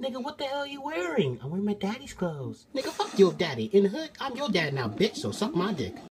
Nigga, what the hell are you wearing? I'm wearing my daddy's clothes. Nigga, fuck your daddy. In the hood, I'm your dad now, bitch, so suck my dick.